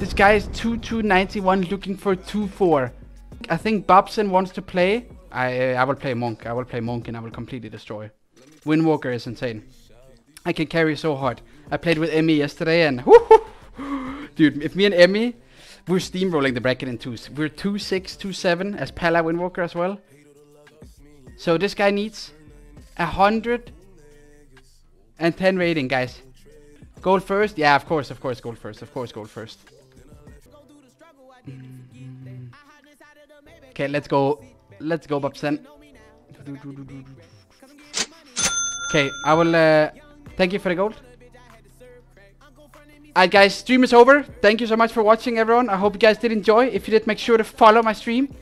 This guy is 2291 looking for 24. I think Bobson wants to play. I I will play Monk. I will play Monk and I will completely destroy. Windwalker is insane. I can carry so hard. I played with Emmy yesterday and dude, if me and Emmy, we're steamrolling the bracket in twos. We're 2-6, 2-7 as Pala Windwalker as well. So this guy needs a hundred and ten rating, guys. Gold first? Yeah, of course, of course, gold first. Of course, gold first. Okay, let's go. Let's go, Bobsen. Okay, I will. Uh, thank you for the gold. Alright, guys, stream is over. Thank you so much for watching, everyone. I hope you guys did enjoy. If you did, make sure to follow my stream.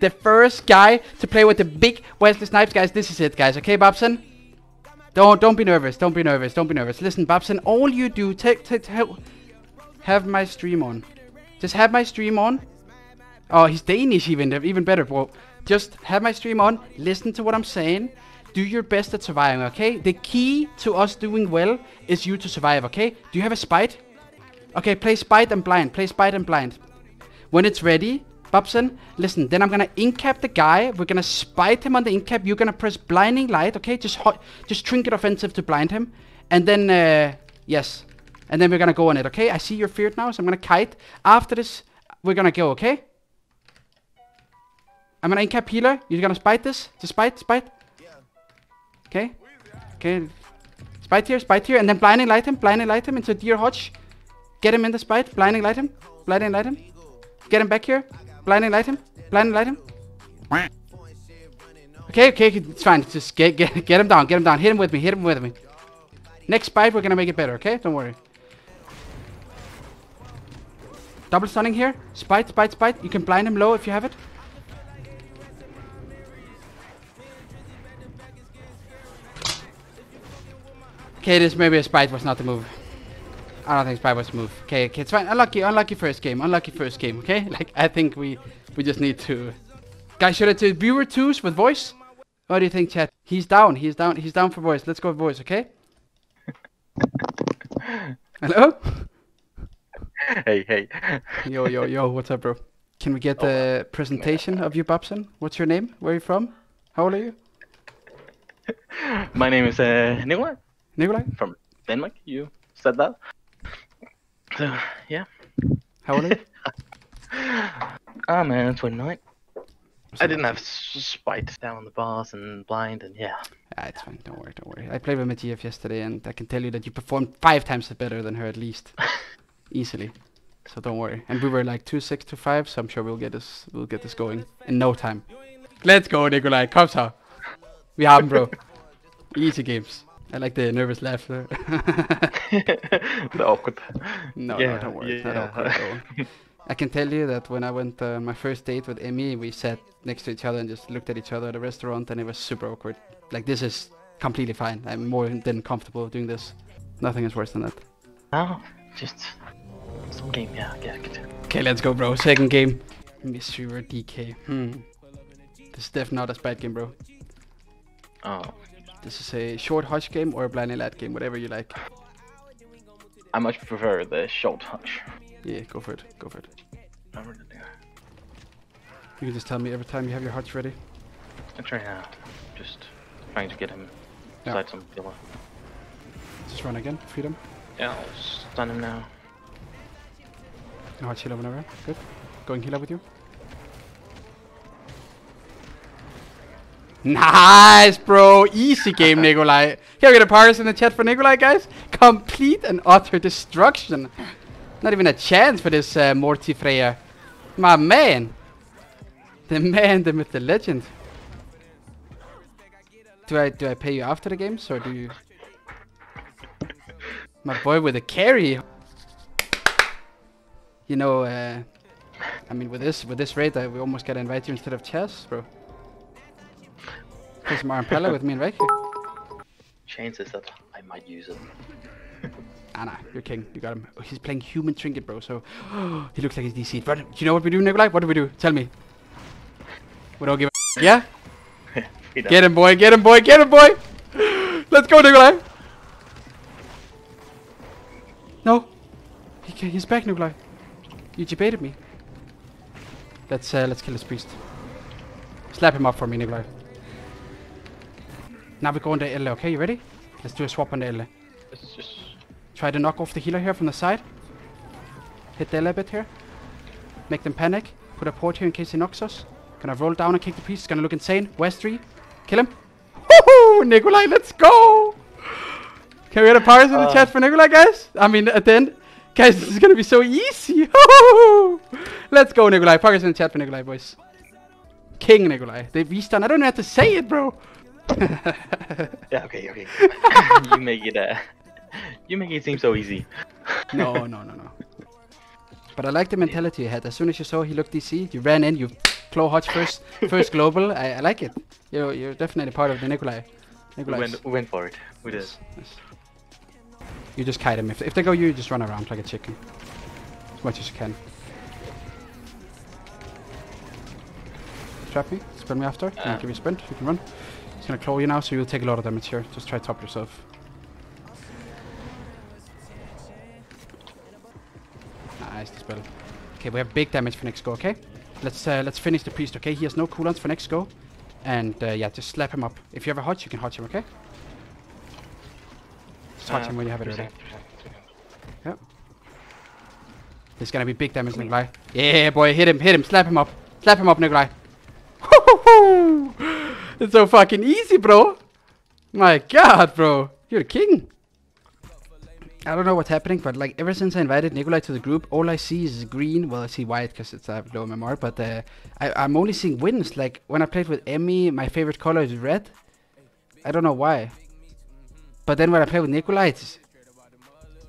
the first guy to play with the big Wesley Snipes, guys. This is it, guys. Okay, Babson? Don't don't be nervous. Don't be nervous. Don't be nervous. Listen, Babson, all you do, take take have my stream on. Just have my stream on. Oh, he's Danish even even better, bro. Just have my stream on. Listen to what I'm saying. Do your best at surviving, okay? The key to us doing well is you to survive, okay? Do you have a spite? Okay, play spite and blind. Play spite and blind. When it's ready, Bobson, listen, then I'm gonna incap the guy. We're gonna spite him on the incap. You're gonna press blinding light, okay? Just just trinket offensive to blind him. And then, uh, yes. And then we're gonna go on it, okay? I see you're feared now, so I'm gonna kite. After this, we're gonna go, okay? I'm gonna incap healer. You're gonna spite this. Just spite, spite. Okay. Okay. Spite here, spite here, and then blinding light him, blinding light him into deer hodge. Get him in the spite, blinding light him, blinding light him. Get him back here. Blinding light him. Blinding light him. Okay, okay, it's fine. Just get get get him down. Get him down. Hit him with me. Hit him with me. Next bite, we're gonna make it better. Okay, don't worry. Double stunning here. Spite, spite, spite. You can blind him low if you have it. Okay, this maybe a spite was not the move. I don't think Spy was move. Okay, okay, it's fine. Unlucky, unlucky first game. Unlucky first game, okay? Like, I think we we just need to... Guys, should I do viewer twos with voice? What do you think, chat? He's down, he's down, he's down for voice. Let's go with voice, okay? Hello? Hey, hey. Yo, yo, yo, what's up, bro? Can we get the presentation of you, Babson? What's your name? Where are you from? How old are you? My name is uh, Nikolai Nikolai? from Denmark. You said that. So, yeah. How old are you? oh man, I'm uh, 29. I didn't have s- spite down on the bars and blind and yeah. Ah, it's fine. Don't worry. Don't worry. I played with Matiev yesterday, and I can tell you that you performed five times better than her at least, easily. So don't worry. And we were like two six to five, so I'm sure we'll get this. We'll get this going in no time. Let's go, Nikolai. Så. Vi har dem, bro. Easy games. I like the nervous laughter. the awkward. no, Yeah, no, don't worry. It's not awkward. I can tell you that when I went uh, my first date with Emmy, we sat next to each other and just looked at each other at a restaurant, and it was super awkward. Like this is completely fine. I'm more than comfortable doing this. Nothing is worse than that. No, just some game. Yeah, yeah. Okay, let's go, bro. Second game. Mystery or DK. Hmm. This is definitely not a bad game, bro. Oh, This is a short hush game or a blinding light game, whatever you like. I much prefer the short hush. Yeah, go for it. Go for it. I really do. You can just tell me every time you have your hush ready. I'm trying now. Just trying to get him Yeah. inside some pillar. Just run again. Freedom. Yeah, I'll stun him now. Hard healer whenever. Good. Going healer with you. Nice, bro. Easy game, Nikolai. Here we get a parse in the chat for Nikolai, guys. Complete and utter destruction. Not even a chance for this uh, Morty Freya. My man. The man, the myth, the legend. Do I do I pay you after the games or do you? My boy with a carry. You know, uh, I mean, with this with this raid, I, we almost gotta invite you instead of Chas, bro. Play some Pella with me and Rick. Chances that I might use it. Anna, you're king. You got him. Oh, he's playing human trinket, bro. So he looks like he's DC. But do you know what we do, Nikolai? What do we do? Tell me. We don't give a. Yeah. Get him, boy. Get him, boy. Get him, boy. Let's go, Nikolai. No! He, he's back, Nikolai. You debated me. Let's uh, let's kill this priest. Slap him up for me, Nikolai. Now we go on the L, okay? You ready? Let's do a swap on the L. Let's just. Try to knock off the healer here from the side. Hit the a bit here. Make them panic. Put a port here in case he knocks us. Gonna roll down and kick the priest. It's gonna look insane. West 3. Kill him. Woohoo! Nikolai, let's go! Can we get a party in the Uh. chat for Nikolai, guys? I mean, at the end. Guys, this is gonna be so easy. Let's go, Nikolai. Parties in the chat for Nikolai, boys. King Nikolai. They restun. I don't know how to say it, bro. Yeah, okay, okay. you make it. Uh, you make it seem so easy. no, no, no, no. But I like the mentality you had. As soon as you saw he looked DC, you ran in, you claw Hodge first, first global. I, I like it. You're, you're definitely part of the Nikolai. We Nikolai. went, we went for it. We did. You just kite him. If, if they go you, you just run around like a chicken. As much as you can. Trap me. Spin me after. Uh. give you a sprint? You can run. He's gonna claw you now, so you'll take a lot of damage here. Just try to top yourself. Nice dispel. Okay, we have big damage for next go. Okay, let's uh, let's finish the priest. Okay, he has no cooldowns for next go, and uh, yeah, just slap him up. If you have a hotch, you can hotch him. Okay. Just hotch Uh, him when you have it ready. Yep. There's gonna be big damage, Nikolai. Yeah, boy, hit him, hit him, slap him up, slap him up, Nikolai. It's so fucking easy, bro. My God, bro, you're a king. I don't know what's happening, but like ever since I invited Nikolai to the group, all I see is green. Well, I see white because it's a low MMR, but uh, I, I'm only seeing wins. Like when I played with Emmy, my favorite color is red. I don't know why. But then when I play with Nikolai,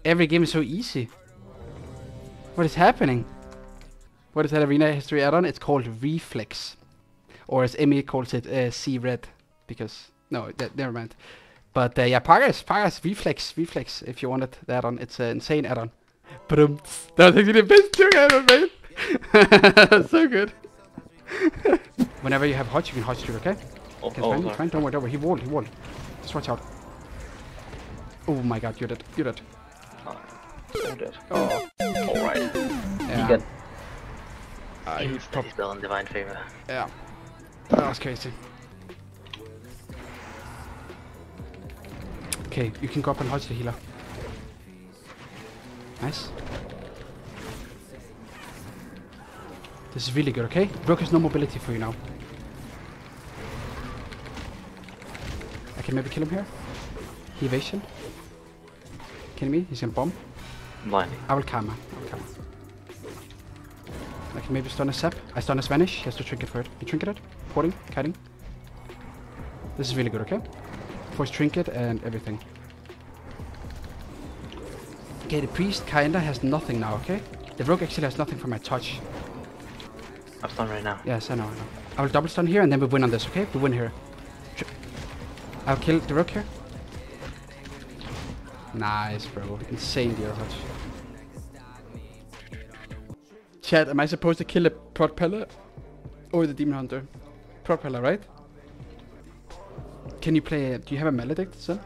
every game is so easy. What is happening? What is that arena history add-on? It's called Reflex, or as Emmy calls it, uh, C Red, because no, that, never mind. But uh, yeah, Pagas, Pagas Reflex, Reflex. If you wanted that on, it's an insane add-on. But um, that's actually the best joke I ever made. so good. Whenever you have hot, you can hot shoot, okay? Oh, Okay, oh, fine, sorry. fine. Don't worry, don't worry. He walled, he walled. Just watch out. Oh my god, you're dead. You're dead. Oh, so dead. Oh, Alright. yeah. got- Uh, He's he prob- still in divine favor. yeah. That was crazy. Okay, you can go up and hodge the healer. Nice. This is really good, okay? Brook has no mobility for you now. I can maybe kill him here. He evasion. Kidding me? He's gonna bomb. Blinding. I will karma. I will karma. I can maybe stun a sap. I stun a Vanish. He has to trinket for it. He trinketed. Porting. Kiting. This is really good, okay? Force trinket and everything. Okay, the priest kinda has nothing now, okay? The rogue actually has nothing for my touch. I'm stunned right now. Yes, I know, I know. I will double stun here and then we win on this, okay? We win here. I'll kill the rogue here. Nice, bro. Insane deer hutch. Chat, am I supposed to kill the propeller or the demon hunter? Propeller, right? Can you play? Do you have a maledict, son?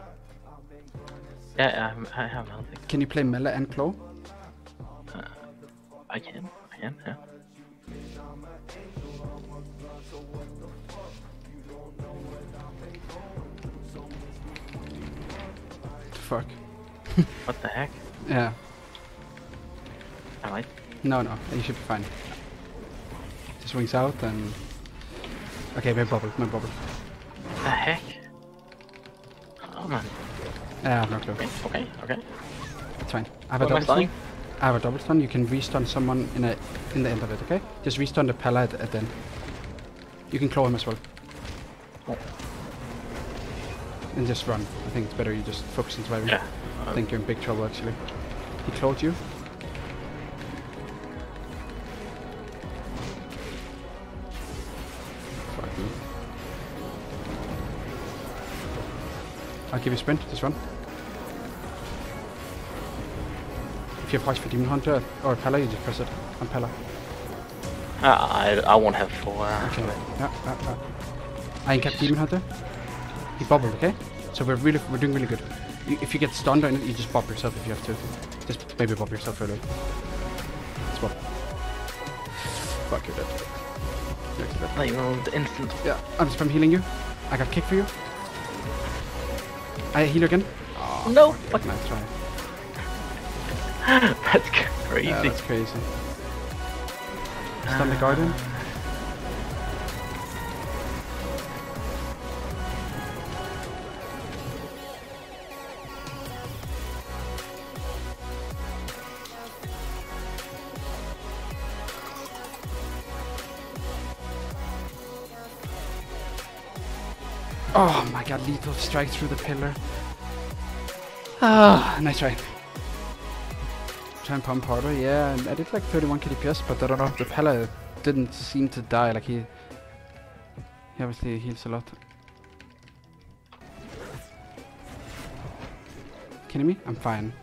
Yeah, I'm- I have nothing. Can you play melee and claw? Uh, I can. I can, yeah. Fuck. What the heck? Yeah. I might. No, no. You should be fine. Just wings out and. Okay, my bubble, my bubble. The heck? Oh man. Yeah, I have no clue. Okay, okay, okay. It's fine. I have a What I double stun. I have a double stun. You can restun someone in a in the end of it. Okay? Just restun the pala at, at the end. You can claw him as well. Oh. And just run. I think it's better you just focus on surviving. Yeah. I think you're in big trouble actually. He clawed you. I'll give you a sprint. Just run. If you have Hodge for Demon Hunter or Pella, you just press it on Pella. Uh, I, I won't have four. Okay. Yeah, yeah, yeah. I kept Demon Hunter. He bubbled, okay? So we're really we're doing really good. You, if you get stunned on it, you just bop yourself if you have to. Just maybe bop yourself further. Swap. Fuck, you're dead. You're dead. Like, you know, the instant. Yeah, I'm just from healing you. I got kick for you. I heal again. Oh, No, fuck, nice try. That's crazy. Yeah, that's crazy. Stun the garden. Oh god, lethal strike through the pillar. Ah, nice try. Try and pump harder, yeah, and I did like 31 KDPS, but I don't know, the pillar didn't seem to die, like he... He obviously heals a lot. Kidding me? I'm fine.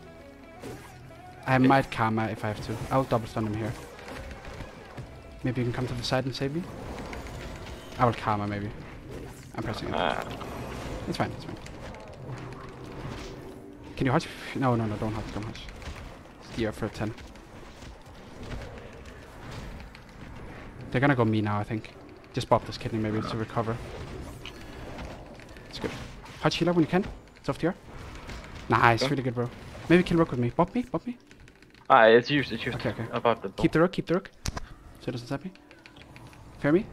I might Karma if I have to. I'll double stun him here. Maybe you can come to the side and save me? I will Karma maybe. I'm pressing it. It's fine, it's fine. Can you hutch? No, no, no, don't hutch, don't hutch. Steer for a 10. They're gonna go me now, I think. Just pop this kidney maybe to recover. It's good. Hutch healer when you can. It's off to you. Nice, Okay. really good, bro. Maybe kill rogue with me. Bop me, bop me. ah, it's used. It's used. Okay, okay. About the. Keep the rogue, keep the rogue. So it doesn't zap me. Fair me.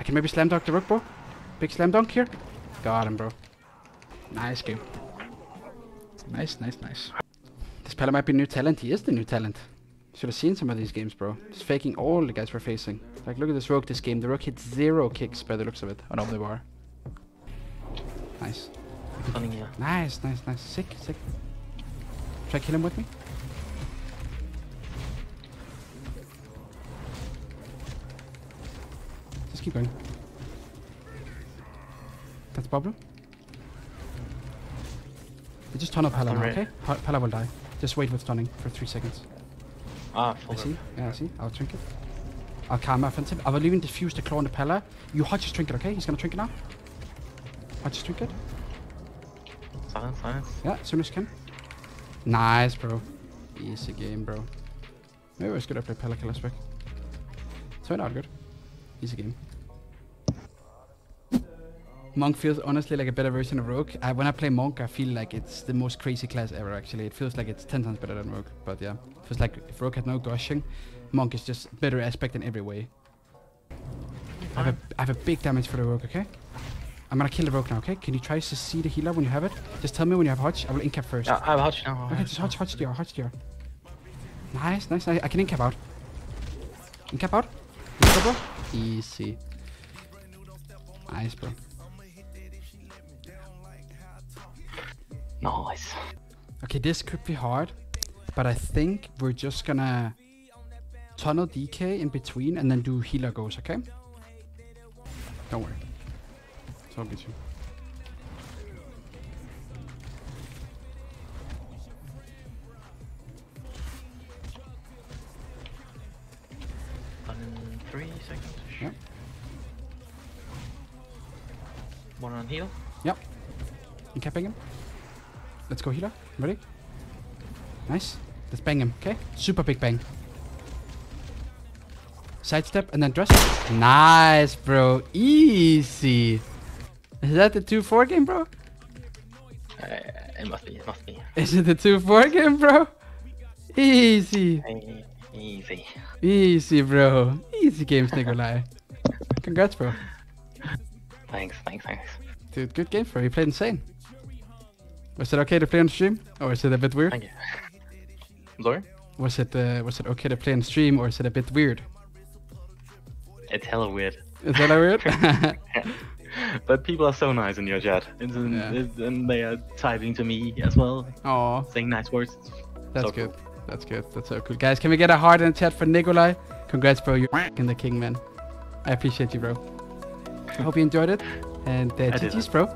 I can maybe slam dunk the rook, bro. Big slam dunk here. Got him, bro. Nice game. Nice, nice, nice. This Pella might be new talent. He is the new talent. Should have seen some of these games, bro. Just faking all the guys we're facing. Like, look at this rogue this game. The rogue hits zero kicks by the looks of it. Oh no, they were. Nice. Stunning, yeah. Nice, nice, nice. Sick, sick. Try kill him with me. Just keep going. That's Pablo. They just turn up Pella okay? Pella will die. Just wait with stunning for three seconds. Ah, I see. up. Yeah, I see. I'll drink it. I'll calm my offensive. I will even diffuse the claw on the Pella. You hot just drink it, okay? He's gonna drink it now. Hot just drink it. Silence, silence. Yeah, as soon as you can. Nice, bro. Easy game, bro. Maybe it was good I played Pelican last week. Turned out good. Easy game. Monk feels honestly like a better version of Rogue. I, when I play Monk, I feel like it's the most crazy class ever, actually. It feels like it's 10 times better than Rogue. But yeah, it feels like if Rogue had no gushing, Monk is just better aspect in every way. I have, a, I have a big damage for the Rogue, okay? I'm gonna kill the Rogue now, okay? Can you try to see the healer when you have it? Just tell me when you have Hutch. I will incap first. Yeah, I have Hutch now. Okay, just Hutch, Hutch DR, Hutch DR. Nice, nice, nice. I can incap out. Incap out. Let's go. Easy. Nice, bro. Nice. Okay, this could be hard, but I think we're just gonna tunnel DK in between and then do healer goes, okay? Don't worry. So I'll get you. Done in three seconds. Yep. One on heal. Yep. Incapping him. Let's go healer. Ready? Nice. Let's bang him, okay? Super big bang. Sidestep and then dress. Nice, bro. Easy. Is that the 2-4 game, bro? Uh, it must be. It must be. Is it the 2-4 game, bro? Easy. Easy. Easy, bro. Easy games, Nikolai. Congrats, bro. Thanks, thanks, thanks. Dude, good game, bro. You played insane. Was it okay to play on stream? Or is it a bit weird? Thank you. I'm sorry? Was it uh, was it okay to play on stream or is it a bit weird? It's hella weird. Is that a weird? but people are so nice in your chat. Yeah. and they are typing to me as well, Oh, saying nice words. that's So good. cool. That's good. That's so cool. Guys, can we get a heart in the chat for Nikolai? Congrats, bro. You're in the king, man. I appreciate you, bro. I hope you enjoyed it. And uh. GG's, bro.